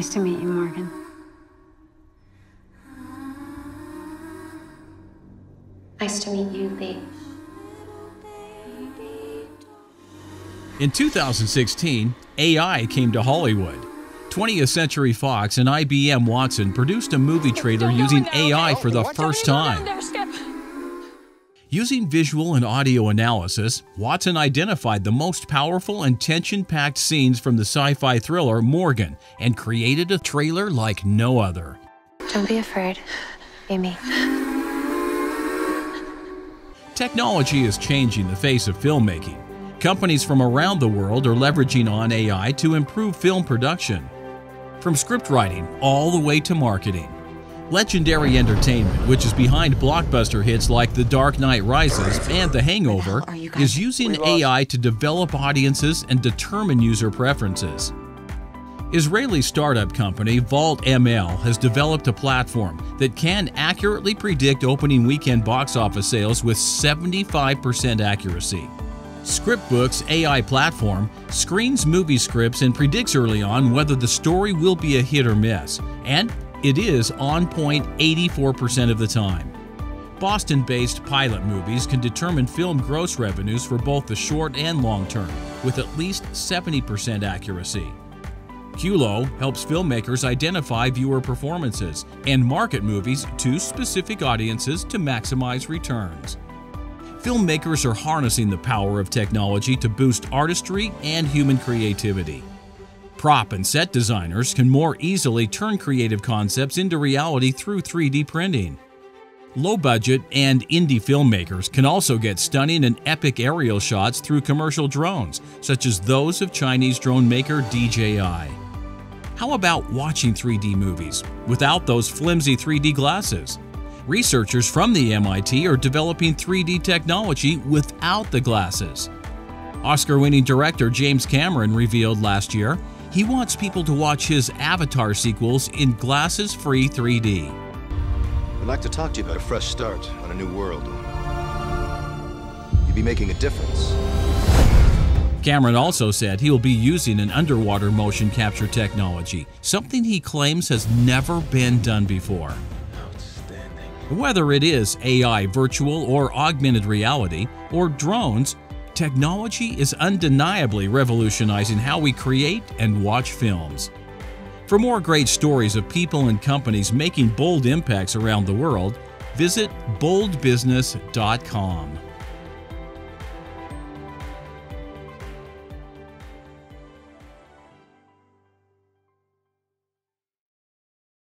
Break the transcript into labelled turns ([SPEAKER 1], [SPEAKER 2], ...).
[SPEAKER 1] Nice to meet you, Morgan.
[SPEAKER 2] Nice to meet you, Lee.
[SPEAKER 3] In 2016, AI came to Hollywood. 20th Century Fox and IBM Watson produced a movie trailer using AI for the first time. Using visual and audio analysis, Watson identified the most powerful and tension packed scenes from the sci fi thriller Morgan and created a trailer like no other.
[SPEAKER 2] Don't be afraid, Amy.
[SPEAKER 3] Technology is changing the face of filmmaking. Companies from around the world are leveraging on AI to improve film production. From script writing all the way to marketing. Legendary Entertainment, which is behind blockbuster hits like The Dark Knight Rises and The Hangover, is using AI to develop audiences and determine user preferences. Israeli startup company Vault ML has developed a platform that can accurately predict opening weekend box office sales with 75% accuracy. Scriptbook's AI platform screens movie scripts and predicts early on whether the story will be a hit or miss, and it is on point 84% of the time. Boston based pilot movies can determine film gross revenues for both the short and long term with at least 70% accuracy. Qloo helps filmmakers identify viewer performances and market movies to specific audiences to maximize returns. Filmmakers are harnessing the power of technology to boost artistry and human creativity. Prop and set designers can more easily turn creative concepts into reality through 3D printing. Low budget and indie filmmakers can also get stunning and epic aerial shots through commercial drones, such as those of Chinese drone maker DJI. How about watching 3D movies without those flimsy 3D glasses? Researchers from the MIT are developing 3D technology without the glasses. Oscar winning director James Cameron revealed last year he wants people to watch his Avatar sequels in glasses free 3D.
[SPEAKER 4] I'd like to talk to you about a fresh start on a new world. You'd be making a difference.
[SPEAKER 3] Cameron also said he will be using an underwater motion capture technology, something he claims has never been done before. Whether it is AI, virtual or augmented reality, or drones, technology is undeniably revolutionizing how we create and watch films. For more great stories of people and companies making bold impacts around the world, visit boldbusiness.com.